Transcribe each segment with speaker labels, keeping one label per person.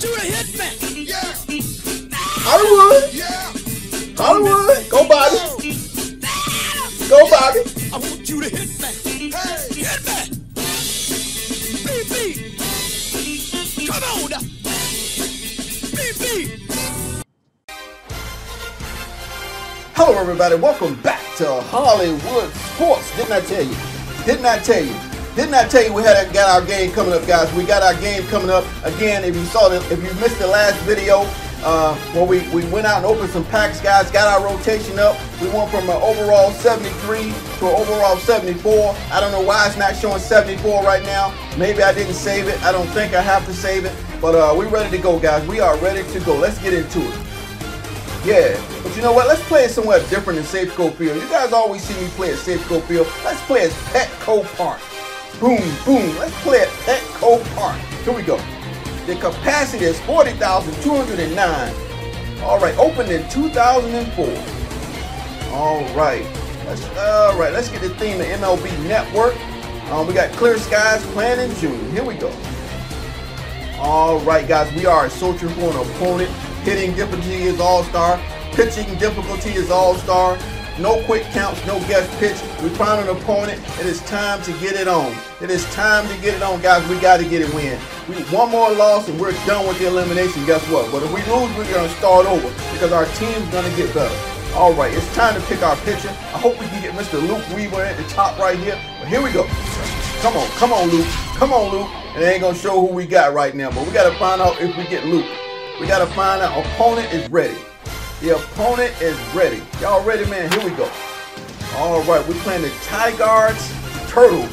Speaker 1: to hit me.
Speaker 2: Yeah.
Speaker 3: Hollywood.
Speaker 2: Yeah.
Speaker 3: Hollywood. Go Bobby. Go Bobby.
Speaker 1: I want you to hit me.
Speaker 2: Hey.
Speaker 1: Hit me. Beep, beep. Come on. Beep, beep.
Speaker 3: Hello, everybody. Welcome back to Hollywood Sports. Didn't I tell you? Didn't I tell you? Didn't I tell you we had got our game coming up, guys? We got our game coming up again. If you saw the, if you missed the last video, uh, where we, we went out and opened some packs, guys, got our rotation up. We went from an overall 73 to an overall 74. I don't know why it's not showing 74 right now. Maybe I didn't save it. I don't think I have to save it. But uh, we're ready to go, guys. We are ready to go. Let's get into it. Yeah, but you know what? Let's play it somewhere different than Safeco Field. You guys always see me play at Safeco Field. Let's play at Petco Park. Boom, boom. Let's play at Petco Park. Here we go. The capacity is 40,209. All right, opened in 2004. All right. Let's, all right, let's get the theme of MLB Network. Um, we got Clear Skies playing in June. Here we go. All right, guys, we are searching for an opponent. Hitting difficulty is all star. Pitching difficulty is all star. No quick counts, no guess pitch. We found an opponent. It is time to get it on. It is time to get it on, guys. We got to get it win. We one more loss and we're done with the elimination. Guess what? But if we lose, we're gonna start over because our team's gonna get better. All right, it's time to pick our pitcher. I hope we can get Mr. Luke Weaver at the top right here. But here we go. Come on, come on, Luke. Come on, Luke. And it ain't gonna show who we got right now, but we gotta find out if we get Luke. We gotta find out opponent is ready. The opponent is ready. Y'all ready, man? Here we go. All right, we're playing the Tigers Turtles.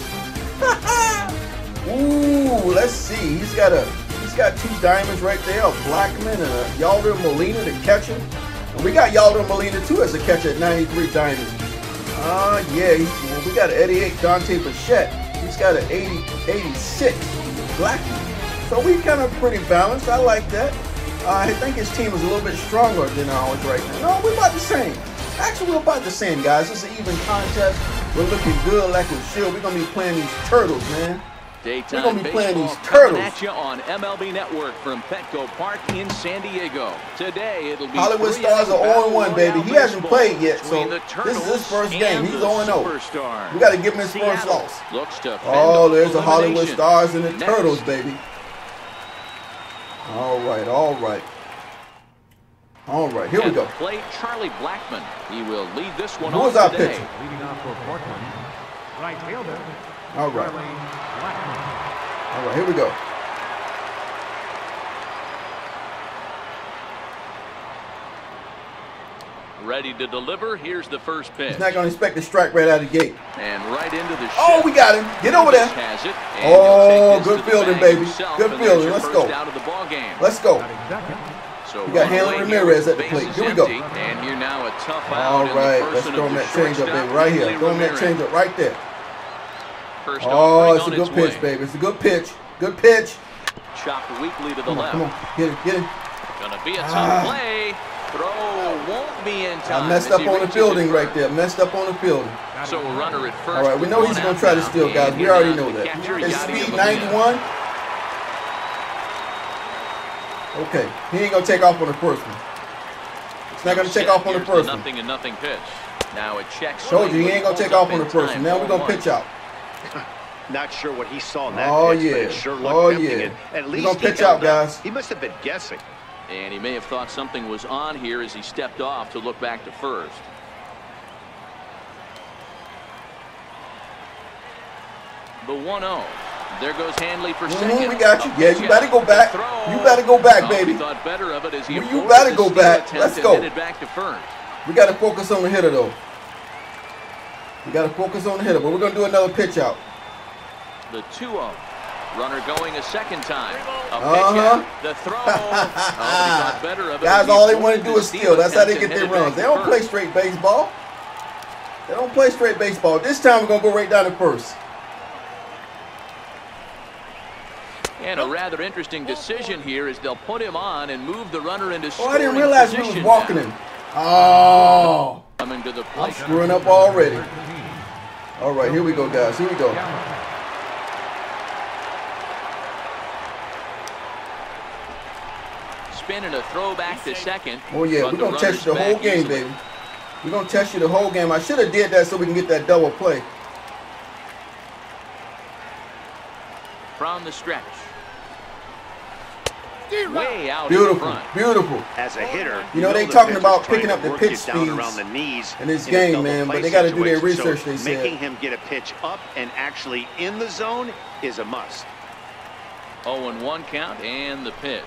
Speaker 3: Ooh, let's see. He's got a he's got two diamonds right there, a Blackmon and a Yadier Molina, the catcher. And we got Yadier Molina too as a catcher at 93 diamonds. Uh yeah, he, well, we got an 88 Dante Bichette. He's got an 80, 86 Blackmon. So we kind of pretty balanced. I like that. Uh, I think his team is a little bit stronger than ours right now. No, we're about the same. Actually, we're about the same, guys. It's an even contest. We're looking good like we should. We're gonna be playing these turtles, man.
Speaker 4: Daytime
Speaker 3: We're gonna be playing these turtles.
Speaker 4: at you on MLB Network from Petco Park in San Diego. Today it'll be
Speaker 3: Hollywood Stars are
Speaker 4: battle
Speaker 3: 0-1, baby. He hasn't played yet, so this is his first game. He's
Speaker 4: the
Speaker 3: 0-0. We gotta give him his first loss.
Speaker 4: Looks to
Speaker 3: Oh, there's the Hollywood. Stars and the. Turtles, baby. All right, all right. All right, here we go.
Speaker 4: Play Charlie Blackmon. He will lead this one
Speaker 3: Who
Speaker 4: off
Speaker 3: is our
Speaker 4: today.
Speaker 3: pitcher?
Speaker 5: Leading off for Portland, right fielder,
Speaker 3: All right,
Speaker 5: Charlie Blackmon.
Speaker 3: all right, here we go.
Speaker 4: Ready to deliver. Here's the first pitch.
Speaker 3: He's not gonna expect to strike right out of the gate.
Speaker 4: And right into the
Speaker 3: Oh, we got him. Get over there.
Speaker 4: Has it,
Speaker 3: Oh,
Speaker 4: he'll take this
Speaker 3: good fielding, baby.
Speaker 4: himself,
Speaker 3: Good fielding. Let's go.
Speaker 4: Out of the ball game.
Speaker 3: Let's go.
Speaker 4: So
Speaker 3: We got
Speaker 4: runaway
Speaker 3: Hanley Ramirez at the plate. Here we go.
Speaker 4: empty, And you're now a tough out
Speaker 3: All
Speaker 4: the
Speaker 3: let's throw him that changeup, baby, right here. Throw him that changeup right there.
Speaker 4: First
Speaker 3: Oh,
Speaker 4: offering
Speaker 3: it's a good pitch,
Speaker 4: way.
Speaker 3: baby. It's a good pitch. Good pitch.
Speaker 4: Chopped weakly to the
Speaker 3: Come on,
Speaker 4: left.
Speaker 3: come on. Get it, get it.
Speaker 4: Gonna be a tough
Speaker 3: Ah.
Speaker 4: play. Throw won't be in
Speaker 3: I messed up on the
Speaker 4: reaches
Speaker 3: fielding right there. Messed up on the fielding.
Speaker 4: So a runner at first.
Speaker 3: All right, we know he's gonna try to steal, guys. We already know that.
Speaker 4: catcher,
Speaker 3: His
Speaker 4: Yadier
Speaker 3: speed
Speaker 4: Molina.
Speaker 3: 91. Okay, he ain't gonna take off on the first one. He's not gonna take off on the first one.
Speaker 4: Nothing and nothing pitch. Now it checks.
Speaker 3: Told you he ain't gonna take off on the first one. Now we're gonna pitch out.
Speaker 6: Not sure what he saw in that
Speaker 3: Oh,
Speaker 6: pitch, but
Speaker 3: yeah.
Speaker 6: Oh, it sure looked
Speaker 3: Oh, yeah.
Speaker 6: At
Speaker 3: We're
Speaker 6: least
Speaker 3: gonna
Speaker 6: he
Speaker 3: pitch
Speaker 6: held
Speaker 3: out, guys.
Speaker 6: He must have been guessing.
Speaker 4: And he may have thought something was on here as he stepped off to look back to first. The 1-0. There goes Hanley for second.
Speaker 3: we got you. Yeah, you better go back. You better go back,
Speaker 4: Oh,
Speaker 3: baby.
Speaker 4: thought better of it as he
Speaker 3: You better go back. Let's go.
Speaker 4: back to first.
Speaker 3: We gotta focus on the hitter though. We gotta focus on the hitter, but we're gonna do another pitch out.
Speaker 4: The 2-0. Runner going a second time. A pitch
Speaker 3: Uh-huh.
Speaker 4: The throw. oh, better of
Speaker 3: Guys, all they want to do is steal. That's how they get their runs. They don't play straight baseball. They don't play straight baseball. This time we're gonna go right down to first.
Speaker 4: And a rather interesting decision here is they'll put him on and move the runner into
Speaker 3: Oh, I didn't realize we was walking him. Oh,
Speaker 4: Coming to the
Speaker 3: I'm screwing up already. All right, here we go, guys. Here we go.
Speaker 4: Spin and a throw back to second.
Speaker 3: Oh yeah, we're gonna test you the whole game,
Speaker 4: easily.
Speaker 3: baby. We're gonna test you the whole game. I should have did that so we can get that double play.
Speaker 4: From the stretch. Way out
Speaker 3: Beautiful,
Speaker 4: front.
Speaker 3: beautiful.
Speaker 6: As a hitter,
Speaker 3: You know, they talking about picking up the pitch
Speaker 6: you down
Speaker 3: speeds
Speaker 6: around the knees
Speaker 3: in this
Speaker 6: a
Speaker 3: game, man, but they gotta do their research,
Speaker 6: So
Speaker 3: they said.
Speaker 6: Making him get a pitch up and actually in the zone is a must.
Speaker 4: 0 and 1 count and the pitch.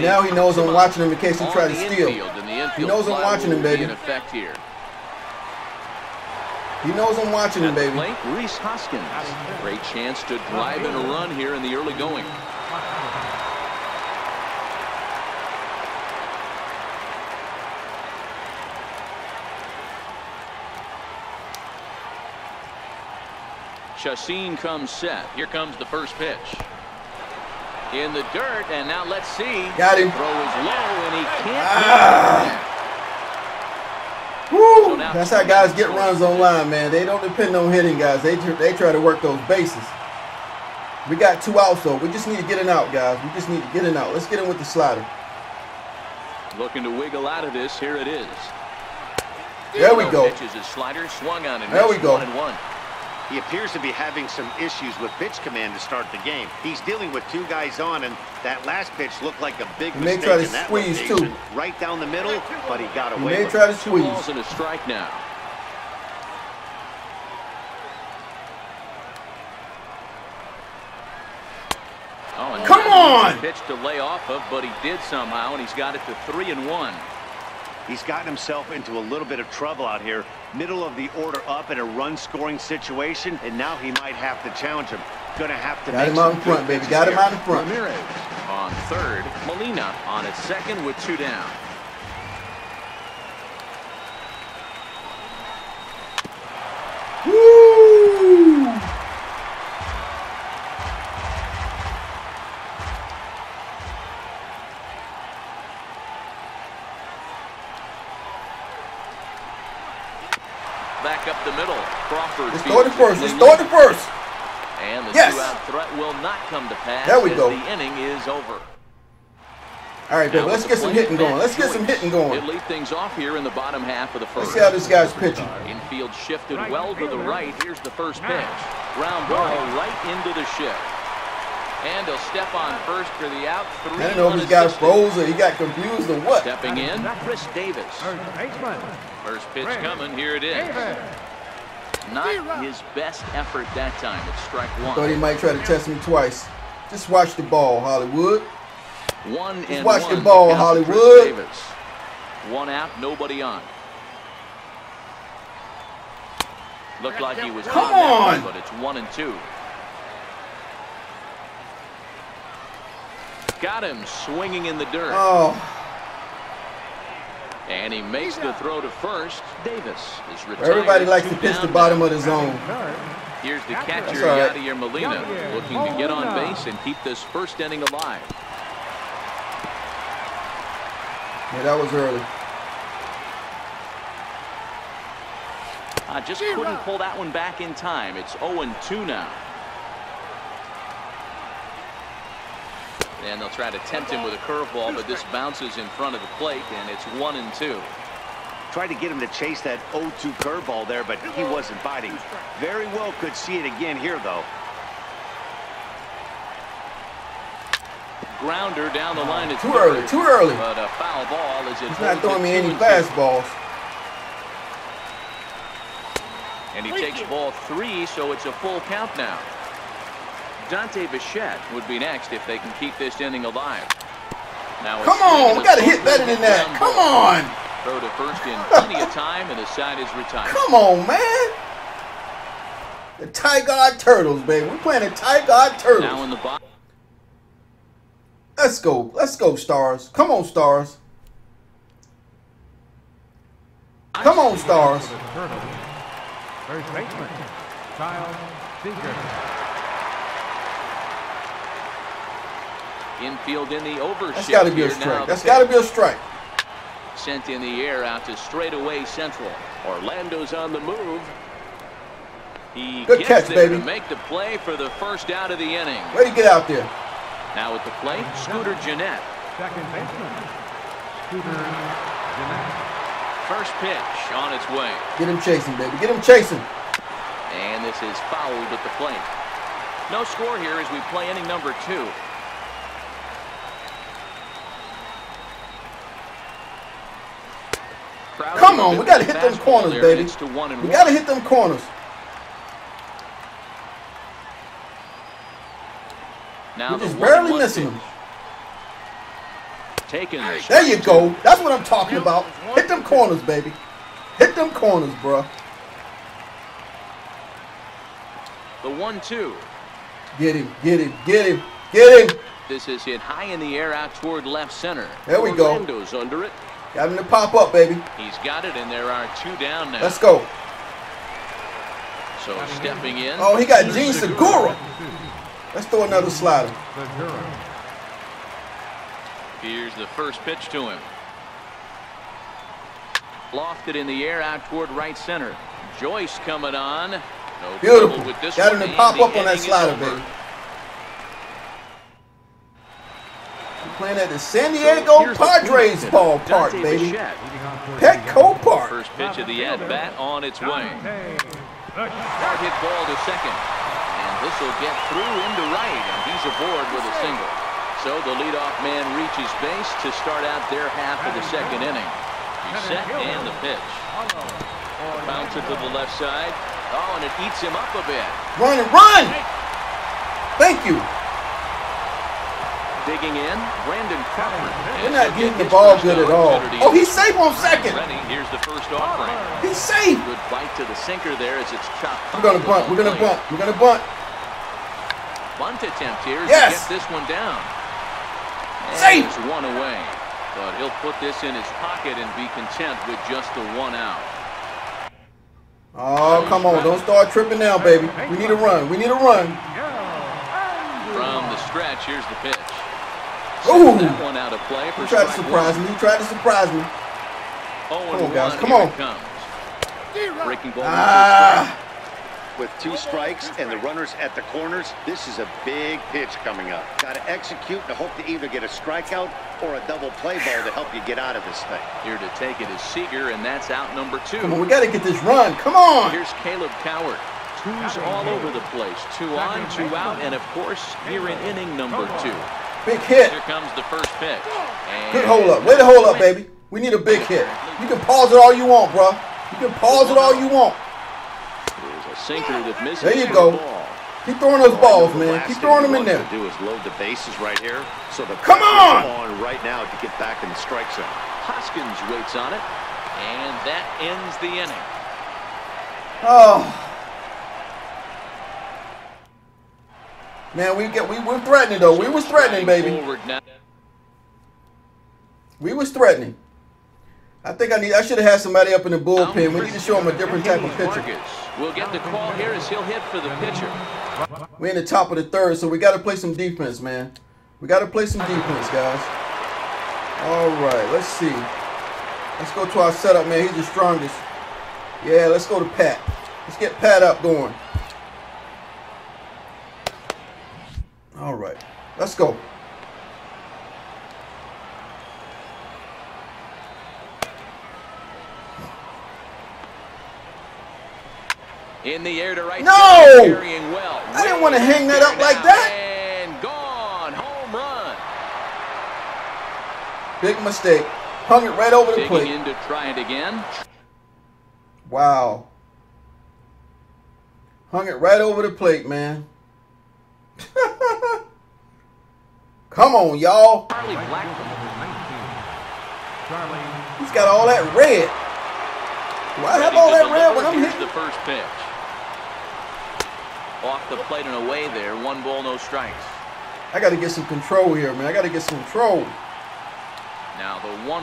Speaker 3: Now he knows I'm watching him in case he tries to steal.
Speaker 4: and
Speaker 3: knows I'm watching him, baby.
Speaker 4: Here.
Speaker 3: He knows I'm watching him, baby.
Speaker 4: plate, Rhys Hoskins. Great chance to drive and run here in the early going. Chacin comes set. Here comes the first pitch. In the dirt, and now let's see.
Speaker 3: Got him.
Speaker 4: Throw is low, and he can't.
Speaker 3: Ah. Woo!
Speaker 4: now
Speaker 3: That's how guys get runs online, man. They don't depend on hitting guys. They they try to work those bases. We got two outs though. We just need to get it out, guys. We just need to get it out. Let's get in with the slider.
Speaker 4: Looking to wiggle out of this. Here it is.
Speaker 3: There we go.
Speaker 4: Pitches his slider, swung on and
Speaker 3: There we go.
Speaker 4: One and one.
Speaker 6: He appears to be having some issues with pitch command to start the game. He's dealing with two guys on, and that last pitch looked like a big
Speaker 3: He may
Speaker 6: mistake
Speaker 3: try to
Speaker 6: that
Speaker 3: squeeze, too.
Speaker 6: location. Right down the middle, but he got
Speaker 3: He
Speaker 6: away
Speaker 3: may
Speaker 6: with
Speaker 3: try
Speaker 6: it.
Speaker 3: to
Speaker 4: Two balls
Speaker 3: squeeze.
Speaker 4: and a strike now. Oh, and
Speaker 3: Come on!
Speaker 4: Pitch to lay off of, but he did somehow, and he's got it to three and one.
Speaker 6: He's gotten himself into a little bit of trouble out here. Middle of the order up in a run-scoring situation, and now he might have to challenge him. Gonna have to
Speaker 3: Got
Speaker 6: make
Speaker 3: him out in front, baby.
Speaker 6: pitches
Speaker 3: Got him out in front.
Speaker 4: Ramirez on third. Molina on at second with two down. Back up the middle. Crawford.
Speaker 3: Let's throw it to first. Let's
Speaker 4: Lindley.
Speaker 3: throw it to first.
Speaker 4: And the
Speaker 3: Yes.
Speaker 4: two-out threat will not come to pass.
Speaker 3: There we go.
Speaker 4: The inning is over.
Speaker 3: All right, baby. Let's get some hitting going. Let's get some hitting going.
Speaker 4: He'll lead things off here in the bottom half of the first.
Speaker 3: Let's see how this guy's pitching.
Speaker 4: Infield shifted well to the right. Here's the first pitch. Ground ball right into the shift. And he'll step on first for the out. Three
Speaker 3: I don't know if this guy
Speaker 4: unassisted.
Speaker 3: froze or he got confused or what.
Speaker 4: Stepping in, Chris Davis. First pitch coming. Here it is. Not his best effort that time. It's strike one.
Speaker 3: Thought he might try to test me twice. Just watch the ball, Hollywood.
Speaker 4: One and
Speaker 3: watch
Speaker 4: one.
Speaker 3: the ball,
Speaker 4: count to Chris
Speaker 3: Hollywood.
Speaker 4: Davis. One out, nobody on. Looked like he was
Speaker 3: Come
Speaker 4: on that one,
Speaker 3: on.
Speaker 4: but it's one and two. Got him swinging in the dirt.
Speaker 3: Oh,
Speaker 4: And he makes the throw to first. Davis is retired.
Speaker 3: everybody likes to pitch the bottom of the zone.
Speaker 4: Here's the catcher,
Speaker 3: all right.
Speaker 4: Yadier Molina, looking to get on base and keep this first inning alive.
Speaker 3: Yeah, that was early.
Speaker 4: I just couldn't pull that one back in time. It's 0-2 now. And they'll try to tempt him with a curveball, but this bounces in front of the plate, and it's 1 and 2.
Speaker 6: Tried to get him to chase that 0-2 curveball there, but he wasn't biting. Very well could see it again here, though.
Speaker 4: Grounder down the line. It's
Speaker 3: Too early, too early.
Speaker 4: But a foul ball as it
Speaker 3: He's not throwing me any
Speaker 4: and
Speaker 3: fastballs.
Speaker 4: And he takes ball three, so it's a full count now. Dante Bichette would be next if they can keep this inning alive. Now a
Speaker 3: Come
Speaker 4: swing
Speaker 3: on, we gotta hit better than that. Come on,
Speaker 4: Throw to first in plenty of time, and the side is retired.
Speaker 3: come on, man. The Tiger Turtles, baby. We're playing the Tiger
Speaker 4: Now
Speaker 3: Turtles.
Speaker 4: in the box.
Speaker 3: Let's go, let's go, Stars. Come on, Stars. Come on, Stars.
Speaker 5: For the Turtles. Kyle Seager.
Speaker 4: Infield in the overshift.
Speaker 3: That's got to be a strike. That's got to be a strike.
Speaker 4: Sent in the air out to straightaway central. Orlando's on the move. He
Speaker 3: Good
Speaker 4: gets
Speaker 3: catch,
Speaker 4: there
Speaker 3: baby.
Speaker 4: to make the play for the first out of the inning.
Speaker 3: Way to get out there.
Speaker 4: Now at the plate, Scooter Gennett.
Speaker 5: Second baseman, Scooter Gennett.
Speaker 4: First pitch on its way.
Speaker 3: Get him chasing, baby. Get him chasing.
Speaker 4: And this is fouled at the plate. No score here as we play inning number two.
Speaker 3: Come on, we gotta hit them corners, baby.
Speaker 4: and it's to one and
Speaker 3: We gotta hit them corners.
Speaker 4: Now
Speaker 3: We're just barely missing them.
Speaker 4: Taken.
Speaker 3: There you go. That's what I'm talking about. Hit them corners, baby. Hit them corners, bruh.
Speaker 4: The one-two.
Speaker 3: Get him, get him, get him, get him.
Speaker 4: This is hit high in the air out toward left center.
Speaker 3: There we go.
Speaker 4: Orlando's under it.
Speaker 3: Got him to pop up, baby.
Speaker 4: He's got it, and there are two down now.
Speaker 3: Let's go.
Speaker 4: So stepping in.
Speaker 3: Oh, he got Jean Segura. Let's throw another slider.
Speaker 5: Segura.
Speaker 4: Here's the first pitch to him. Lofted in the air out toward right center. Joyce coming on. No
Speaker 3: Beautiful.
Speaker 4: with this
Speaker 3: Got him to pop up on that slider, baby. Playing at the San Diego
Speaker 4: here's the
Speaker 3: Padres
Speaker 4: point.
Speaker 3: ballpark,
Speaker 4: Dante
Speaker 3: baby.
Speaker 4: Bichette.
Speaker 5: Leading
Speaker 3: Petco Park.
Speaker 4: First pitch of the at-bat on its way.
Speaker 5: Dante
Speaker 4: Hard hit ball to second. And this will get through into right, and he's aboard with a single. So the leadoff man reaches base to start out their half of the second inning. He's set and the pitch. Bounce it to the left side. Oh, and it eats him up a bit.
Speaker 3: Run and run. Thank you.
Speaker 4: Digging in, Brandon Crawford.
Speaker 3: We're not getting the ball good at all. Oh, he's safe on second.
Speaker 4: Here's the first offering.
Speaker 3: He's safe.
Speaker 4: Good bite to the sinker there as it's chopped.
Speaker 3: We're gonna bunt. We're gonna bunt. We're gonna bunt.
Speaker 4: Bunt attempt here
Speaker 3: Yes.
Speaker 4: to get this one down. And
Speaker 3: Safe.
Speaker 4: It's one away. But he'll put this in his pocket and be content with just the one out.
Speaker 3: Oh, come on. Don't start tripping now, baby. We need a run. We need a run.
Speaker 4: From the stretch, here's the pitch.
Speaker 3: Ooh.
Speaker 4: That one out of play for
Speaker 3: He tried to surprise
Speaker 4: one.
Speaker 3: me. He tried to surprise me.
Speaker 4: Oh,
Speaker 3: Come on, guys. Come on.
Speaker 4: Breaking ball.
Speaker 3: Ah.
Speaker 6: With two strikes and the runners at the corners, this is a big pitch coming up. Got to execute and hope to either get a strikeout or a double play ball to help you get out of this thing.
Speaker 4: Here to take it is Seager, and that's out number two.
Speaker 3: Come on. We gotta get this run. Come on.
Speaker 4: Here's Kaleb Cowart. Two's all over the place. Two on, two out, and of course, here in inning number two.
Speaker 3: Big hit.
Speaker 4: Here comes the first pitch. And
Speaker 3: Good hold up. Way to hold up, baby. We need a big hit. You can pause it all you want, bro. You can pause it all you want.
Speaker 4: There's a sinker that misses
Speaker 3: There you go. Keep throwing those balls, man. Keep throwing them in there.
Speaker 6: Do is load the bases right here. So the
Speaker 3: Come on!
Speaker 6: on right now to get back in the strike zone.
Speaker 4: Hoskins waits on it, and that ends the inning.
Speaker 3: Oh. Man, we get we were threatening though. We was threatening, baby. We was threatening. I think I need. I should have had somebody up in the bullpen. We need to show him a different type of pitcher.
Speaker 4: Will get the call here as he'll hit for the pitcher.
Speaker 3: We're in the top of the third, so we got to play some defense, man. We got to play some defense, guys. All right, let's see. Let's go to our setup, man. He's the strongest. Yeah, let's go to Pat. Let's get Pat up going. All right, let's go.
Speaker 4: In the air to right.
Speaker 3: No!
Speaker 4: Carrying well.
Speaker 3: I didn't wanna hang that up like that.
Speaker 4: And gone. Home run.
Speaker 3: Big mistake. Hung it right over the
Speaker 4: Digging
Speaker 3: plate.
Speaker 4: in to try it again.
Speaker 3: Wow. Hung it right over the plate, man. Come on, y'all.
Speaker 4: Charlie
Speaker 3: He's got all that red. I have all that red when I'm hitting?
Speaker 4: the first pitch. Off the plate and away there. One ball, no strikes.
Speaker 3: I got to get some control here, man. I got to get some control.
Speaker 4: Now the 1-0.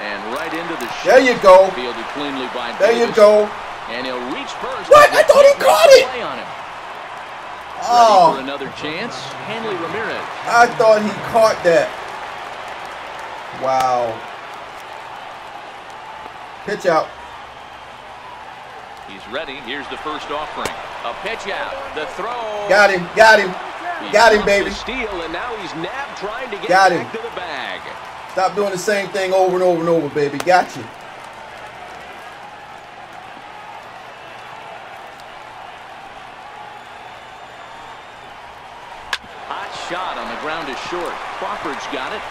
Speaker 4: And right into the
Speaker 3: There you go.
Speaker 4: Fielded cleanly by
Speaker 3: There you go.
Speaker 4: And he'll reach first.
Speaker 3: What? I thought he caught it.
Speaker 4: play on him. Ready for
Speaker 3: Oh,
Speaker 4: another chance. Hanley Ramirez.
Speaker 3: I thought he caught that. Wow. Pitch out.
Speaker 4: He's ready. Here's the first offering. A pitch out. The throw.
Speaker 3: Got him. Got him.
Speaker 4: He
Speaker 3: Got him, baby.
Speaker 4: Steal, and now he's nabbed trying to get
Speaker 3: Got
Speaker 4: back
Speaker 3: him.
Speaker 4: to the bag.
Speaker 3: Stop doing the same thing over and over and over, baby. Got you.
Speaker 4: Hot shot on the ground is short. Crawford's got it.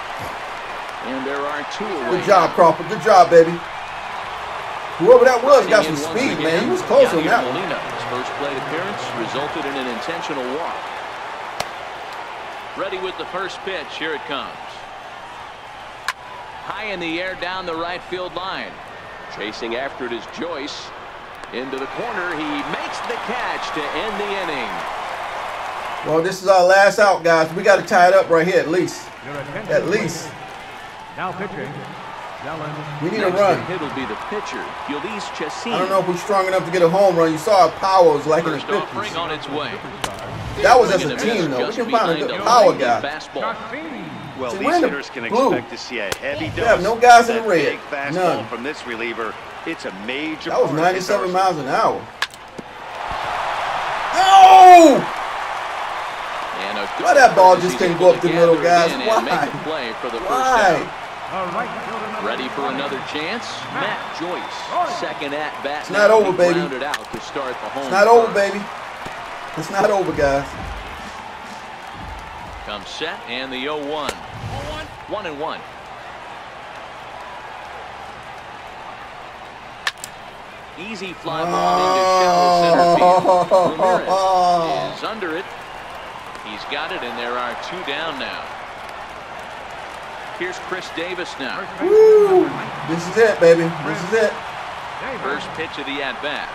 Speaker 4: And there are two away.
Speaker 3: Good job, Crawford. Good job, baby. Whoever that was got some speed, man. He was close on that one.
Speaker 4: Molina. His first plate appearance resulted in an intentional walk. Ready with the first pitch. Here it comes. High in the air down the right field line. Chasing after it is Joyce. Into the corner. He makes the catch to end the inning.
Speaker 3: Well, this is our last out, guys. We got to tie it up right here at least. At least.
Speaker 5: Now pitching,
Speaker 3: We need a run.
Speaker 4: to hit will be the pitcher, Jhoulys Chacin.
Speaker 3: I don't know if we're strong enough to get a home run. You saw our power was like in the
Speaker 4: First
Speaker 3: 50s.
Speaker 4: on its way.
Speaker 3: That was as a team, though. We can find a
Speaker 4: behind
Speaker 3: good power
Speaker 4: lefty
Speaker 3: guy.
Speaker 4: Fastball.
Speaker 6: Well,
Speaker 3: See,
Speaker 6: these
Speaker 3: the
Speaker 6: hitters can
Speaker 3: blue.
Speaker 6: expect to see a heavy dose.
Speaker 3: They have no guys in the
Speaker 6: that
Speaker 3: red.
Speaker 6: Big fastball
Speaker 3: None.
Speaker 6: from this reliever. It's a major.
Speaker 3: That was
Speaker 6: part of his
Speaker 3: 97 miles an hour. No!
Speaker 4: And a good
Speaker 3: Why that ball just couldn't go up the middle, guys? Why?
Speaker 4: And make the play for the first
Speaker 3: Why?
Speaker 4: down.
Speaker 5: A right fielder number
Speaker 4: Ready for another chance? Matt Joyce, second at bat.
Speaker 3: It's not over, baby.
Speaker 4: grounded out to start the home.
Speaker 3: It's not over, baby. It's not over, guys.
Speaker 4: Comes set and the 0-1. One and one. Easy fly ball into shallow center field. Ramirez is under it. He's got it, and there are two down now. Here's Chris Davis now.
Speaker 3: Woo! This is it, baby. This is it.
Speaker 4: First pitch of the at-bat.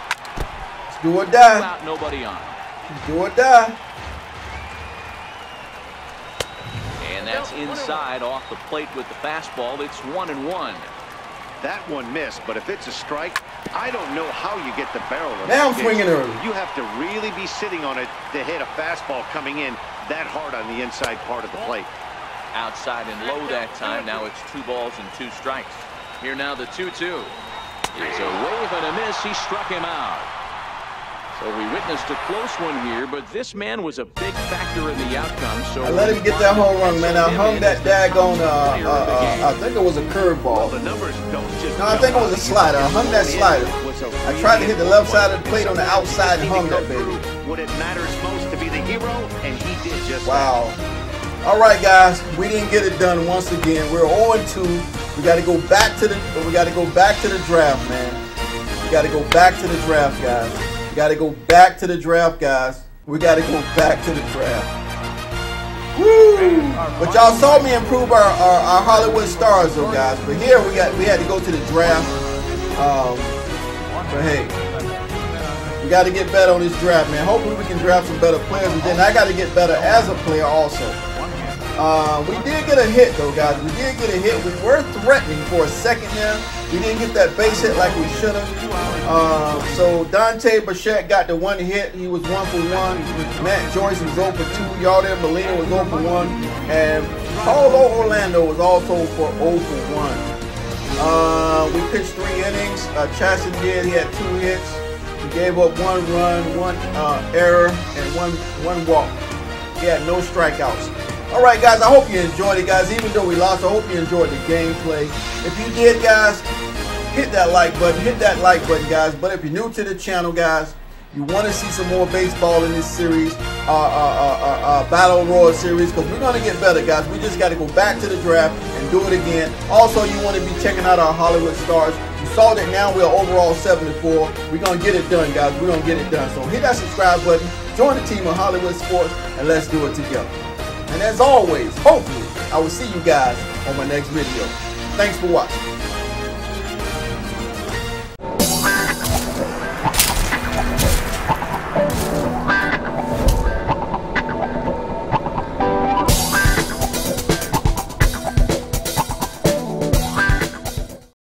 Speaker 3: Let's do or
Speaker 4: Two
Speaker 3: die.
Speaker 4: out, nobody on.
Speaker 3: Let's do or die.
Speaker 4: And that's inside off the plate with the fastball. It's one and one.
Speaker 6: That one missed, but if it's a strike, I don't know how you get the barrel of
Speaker 3: Now I'm swinging early.
Speaker 6: You have to really be sitting on it to hit a fastball coming in that hard on the inside part of the plate.
Speaker 4: Outside and low that time. Now it's two balls and two strikes. Here now the 2-2. It's a wave and a miss. He struck him out. So we witnessed a close one here, but this man was a big factor in the outcome. So
Speaker 3: I let him get that home run, man. I hung that daggone, uh, uh, uh, I think it was a
Speaker 6: Well,
Speaker 3: curveball.
Speaker 6: the numbers don't just.
Speaker 3: No, I think it was a slider. I hung that slider. I tried to hit the left side of the plate on the outside and hung that baby.
Speaker 6: What it matters most to be the hero, and he did just
Speaker 3: Wow. All right, guys, we didn't get it done once again. We're 0-2. We got to go back to the. We got to go back to the draft, man. We got to go back to the draft, guys. We got to go back to the draft, guys. We got to go back to the draft. Woo! But y'all saw me improve our, our, our Hollywood stars, though, guys. But here we got we had to go to the draft. Um, but hey, we got to get better on this draft, man. Hopefully we can draft some better players, and then I got to get better as a player also. Uh, we did get a hit though, guys. We did get a hit. We were threatening for a second there. We didn't get that base hit like we should have. Uh, so Dante Bichette got the one hit. He was one for one. Matt Joyce was 0 for 2. Yadier Molina was 0 for 1. And Paulo Orlando was also for 0 for 1. Uh, we pitched three innings. Uh, Chacin did. He had two hits. Gave up one run, one uh, error, and one one walk. He had no strikeouts. All right, guys. I hope you enjoyed it, guys. Even though we lost, I hope you enjoyed the gameplay. If you did, guys, hit that like button. Hit that like button, guys. But if you're new to the channel, guys, you want to see some more baseball in this series, uh, uh, uh, uh, uh, Battle Royal series, because we're going to get better, guys. We just got to go back to the draft and do it again. Also, you want to be checking out our Hollywood stars. You saw that now we're overall 74. We're going to get it done, guys. We're going to get it done. So hit that subscribe button, join the team of Hollywood Sports, and let's do it together. And as always, hopefully, I will see you guys on my next video. Thanks for watching.